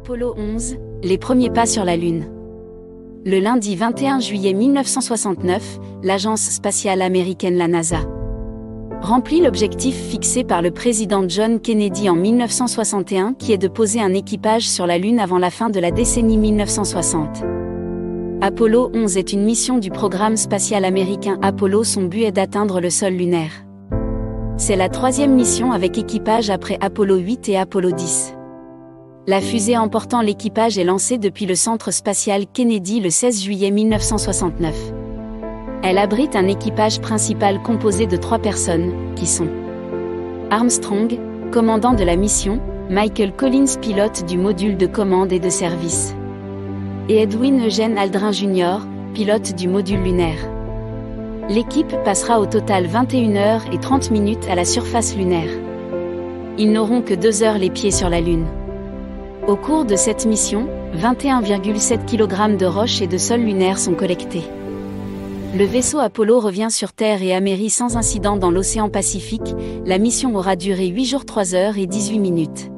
Apollo 11, les premiers pas sur la Lune. Le lundi 21 juillet 1969, l'agence spatiale américaine la NASA remplit l'objectif fixé par le président John Kennedy en 1961 qui est de poser un équipage sur la Lune avant la fin de la décennie 1960. Apollo 11 est une mission du programme spatial américain Apollo. Son but est d'atteindre le sol lunaire. C'est la troisième mission avec équipage après Apollo 8 et Apollo 10. La fusée emportant l'équipage est lancée depuis le centre spatial Kennedy le 16 juillet 1969. Elle abrite un équipage principal composé de trois personnes, qui sont Armstrong, commandant de la mission, Michael Collins, pilote du module de commande et de service, et Edwin Eugène Aldrin Jr., pilote du module lunaire. L'équipe passera au total 21 heures et 30 minutes à la surface lunaire. Ils n'auront que deux heures les pieds sur la Lune. Au cours de cette mission, 21,7 kg de roches et de sol lunaire sont collectés. Le vaisseau Apollo revient sur Terre et amérit sans incident dans l'océan Pacifique. La mission aura duré 8 jours 3 heures et 18 minutes.